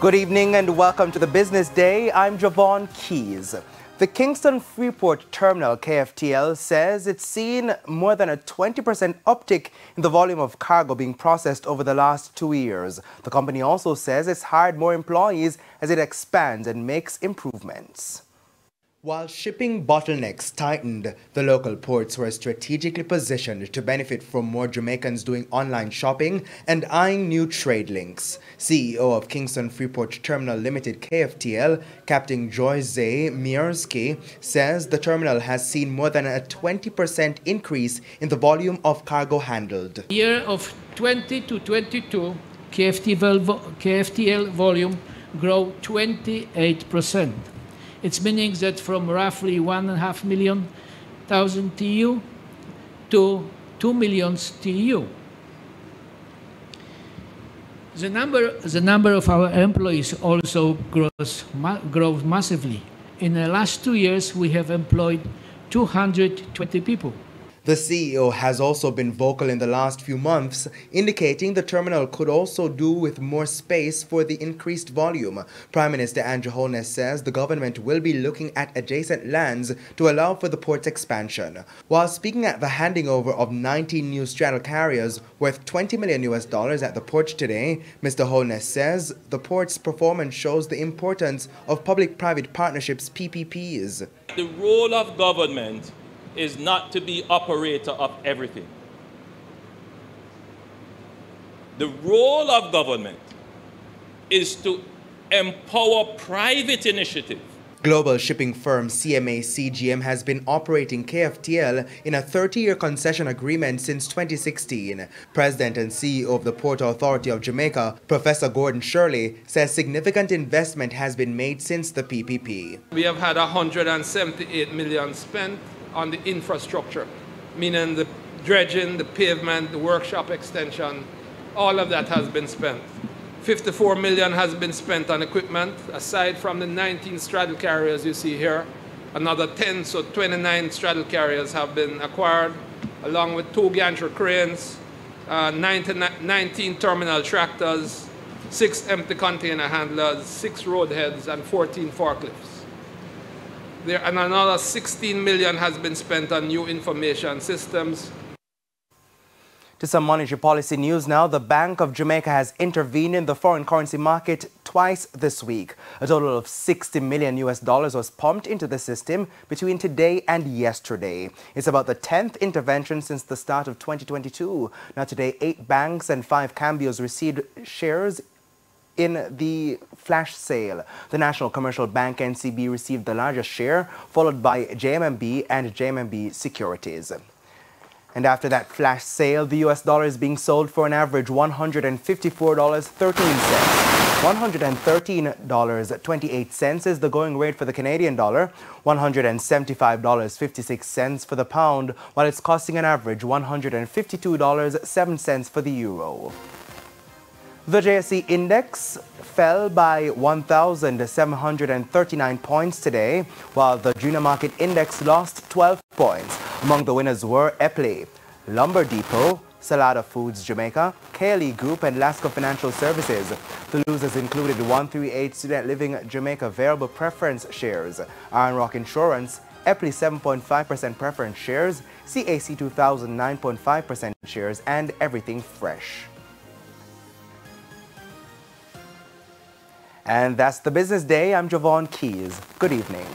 Good evening and welcome to the Business Day. I'm Javon Keys. The Kingston Freeport Terminal, KFTL, says it's seen more than a 20% uptick in the volume of cargo being processed over the last two years. The company also says it's hired more employees as it expands and makes improvements. While shipping bottlenecks tightened, the local ports were strategically positioned to benefit from more Jamaicans doing online shopping and eyeing new trade links. CEO of Kingston Freeport Terminal Limited KFTL, Captain Jose Miersky, says the terminal has seen more than a 20% increase in the volume of cargo handled. Year of 20 to 22, KFTL, KFTL volume grew 28 percent. It's meaning that from roughly one and a half million thousand TEU to two million TEU. The number, the number of our employees also grows, grows massively. In the last two years, we have employed 220 people. The CEO has also been vocal in the last few months, indicating the terminal could also do with more space for the increased volume. Prime Minister Andrew Holness says the government will be looking at adjacent lands to allow for the port's expansion. While speaking at the handing over of 19 new straddle carriers worth 20 million US dollars at the port today, Mr. Holness says the port's performance shows the importance of public-private partnerships PPPs. The role of government is not to be operator of everything. The role of government is to empower private initiative Global shipping firm CMA CGM has been operating KFTL in a 30-year concession agreement since 2016. President and CEO of the Port Authority of Jamaica, Professor Gordon Shirley, says significant investment has been made since the PPP. We have had 178 million spent on the infrastructure, meaning the dredging, the pavement, the workshop extension, all of that has been spent. 54 million has been spent on equipment, aside from the 19 straddle carriers you see here. Another 10, so 29 straddle carriers have been acquired, along with two gantry cranes, uh, 19, 19 terminal tractors, six empty container handlers, six road heads, and 14 forklifts. There, and another 16 million has been spent on new information systems. To some monetary policy news now, the Bank of Jamaica has intervened in the foreign currency market twice this week. A total of 60 million US dollars was pumped into the system between today and yesterday. It's about the 10th intervention since the start of 2022. Now today, eight banks and five cambios received shares in the flash sale. The National Commercial Bank NCB received the largest share, followed by JMMB and JMMB Securities. And after that flash sale, the US dollar is being sold for an average $154.13. $113.28 is the going rate for the Canadian dollar, $175.56 for the pound, while it's costing an average $152.07 for the euro. The JSE index fell by 1,739 points today, while the junior market index lost 12 points. Among the winners were Eppley, Lumber Depot, Salada Foods Jamaica, KLE Group, and Lasco Financial Services. The losers included 138 Student Living Jamaica Variable Preference Shares, Iron Rock Insurance, Eppley 7.5% preference shares, CAC 2000 9.5% shares, and Everything Fresh. And that's the business day. I'm Javon Keys. Good evening.